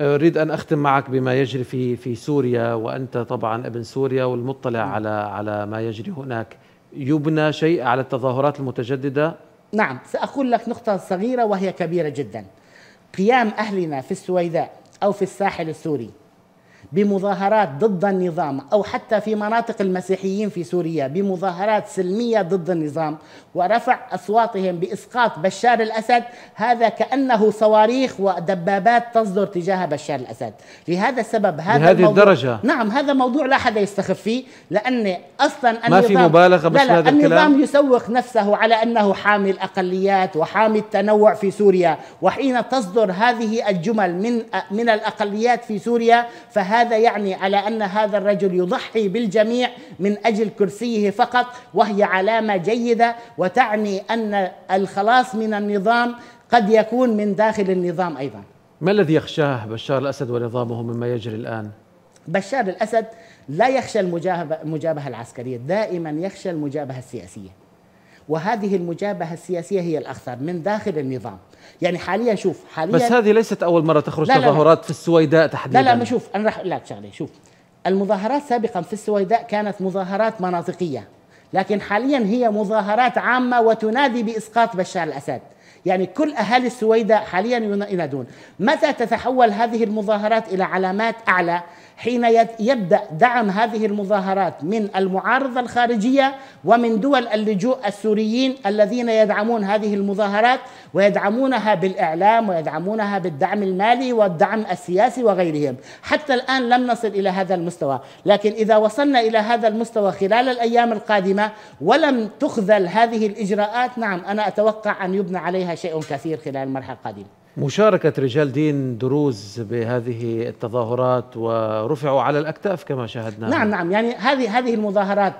أريد أن أختم معك بما يجري في في سوريا وأنت طبعا ابن سوريا والمطلع على على ما يجري هناك. يبنى شيء على التظاهرات المتجددة؟ نعم. سأقول لك نقطة صغيرة وهي كبيرة جدا. قيام أهلنا في السويداء أو في الساحل السوري بمظاهرات ضد النظام أو حتى في مناطق المسيحيين في سوريا بمظاهرات سلمية ضد النظام ورفع أصواتهم بإسقاط بشار الأسد هذا كأنه صواريخ ودبابات تصدر تجاه بشار الأسد. لهذا السبب هذا بهذه الموضوع الدرجة. نعم هذا موضوع لا حدا يستخف فيه لأن أصلا النظام ما في مبالغة بس لا لا هذا النظام الكلام. يسوق نفسه على أنه حامي الأقليات وحامي التنوع في سوريا وحين تصدر هذه الجمل من من الأقليات في سوريا فهذا هذا يعني على أن هذا الرجل يضحي بالجميع من أجل كرسيه فقط وهي علامة جيدة وتعني أن الخلاص من النظام قد يكون من داخل النظام أيضا. ما الذي يخشاه بشار الأسد ونظامه مما يجري الآن؟ بشار الأسد لا يخشى المجابهة العسكرية، دائما يخشى المجابهة السياسية. وهذه المجابهة السياسية هي الأخطر من داخل النظام. يعني حاليا شوف حاليا بس هذه ليست أول مرة تخرج لا تظاهرات لا. لا في السويداء تحديدا. لا لا ما شوف أنا راح لك شغله شوف. المظاهرات سابقا في السويداء كانت مظاهرات مناطقية لكن حاليا هي مظاهرات عامة وتنادي بإسقاط بشار الأسد. يعني كل أهالي السويداء حاليا ينادون. متى تتحول هذه المظاهرات إلى علامات أعلى؟ حين يبدأ دعم هذه المظاهرات من المعارضة الخارجية ومن دول اللجوء السوريين الذين يدعمون هذه المظاهرات ويدعمونها بالإعلام ويدعمونها بالدعم المالي والدعم السياسي وغيرهم، حتى الآن لم نصل إلى هذا المستوى، لكن إذا وصلنا إلى هذا المستوى خلال الأيام القادمة ولم تخذل هذه الإجراءات، نعم أنا أتوقع أن يبنى عليها شيء كثير خلال المرحلة القادمة. مشاركة رجال دين دروز بهذه التظاهرات ورفعوا على الأكتاف كما شاهدنا. نعم نعم. يعني هذه هذه المظاهرات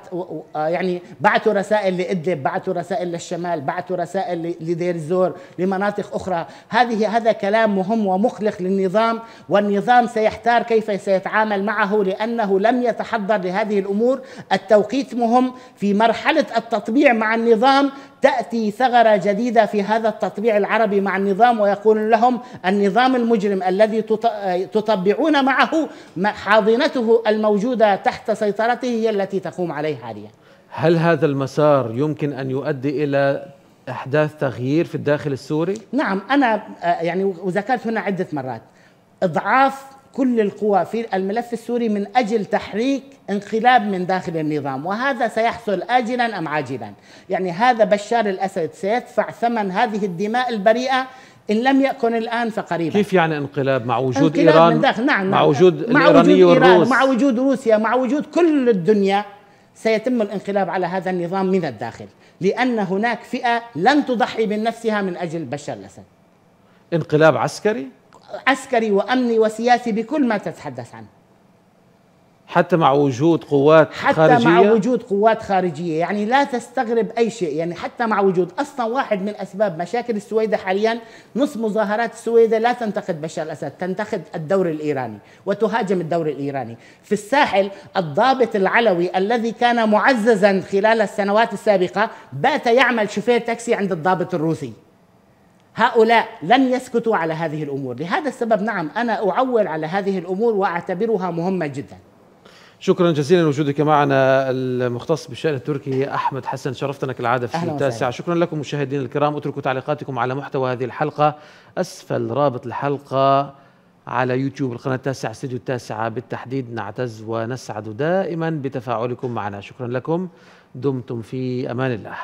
آه، يعني بعثوا رسائل لإدلب بعثوا رسائل للشمال بعثوا رسائل لدير الزور لمناطق أخرى. هذه هذا كلام مهم ومخلق للنظام والنظام سيحتار كيف سيتعامل معه لأنه لم يتحضر لهذه الأمور. التوقيت مهم في مرحلة التطبيع مع النظام تأتي ثغرة جديدة في هذا التطبيع العربي مع النظام ويقول لهم النظام المجرم الذي تطبعون معه حاضنته الموجودة تحت سيطرته هي التي تقوم عليه حاليا هل هذا المسار يمكن أن يؤدي إلى أحداث تغيير في الداخل السوري؟ نعم أنا آه، يعني وذكرت هنا عدة مرات إضعاف كل القوى في الملف السوري من أجل تحريك انقلاب من داخل النظام وهذا سيحصل اجلا أم عاجلا؟ يعني هذا بشار الأسد سيدفع ثمن هذه الدماء البريئة إن لم يكن الآن فقريبا. كيف يعني انقلاب؟ مع وجود انقلاب إيران؟ من داخل نعم مع نعم. وجود مع الإيراني وجود والروس. مع وجود روسيا مع وجود كل الدنيا سيتم الانقلاب على هذا النظام من الداخل لأن هناك فئة لن تضحي بنفسها من أجل بشار الأسد. انقلاب عسكري؟ عسكري وأمني وسياسي بكل ما تتحدث عنه. حتى مع وجود قوات حتى خارجية؟ مع وجود قوات خارجية. يعني لا تستغرب أي شيء. يعني حتى مع وجود أصلا واحد من أسباب مشاكل السويدة حاليا نص مظاهرات السويدة لا تنتقد بشار الأسد تنتقد الدور الإيراني وتهاجم الدور الإيراني. في الساحل الضابط العلوي الذي كان معززا خلال السنوات السابقة بات يعمل شوفير تاكسي عند الضابط الروسي. هؤلاء لن يسكتوا على هذه الأمور، لهذا السبب نعم أنا أعول على هذه الأمور وأعتبرها مهمة جدا. شكرا جزيلا لوجودك معنا المختص بالشأن التركي أحمد حسن. شرفتنا كالعادة في التاسعة شكرا لكم مشاهدينا الكرام. اتركوا تعليقاتكم على محتوى هذه الحلقة. أسفل رابط الحلقة على يوتيوب القناة التاسعة استديو التاسعة. بالتحديد نعتز ونسعد دائما بتفاعلكم معنا. شكرا لكم. دمتم في أمان الله.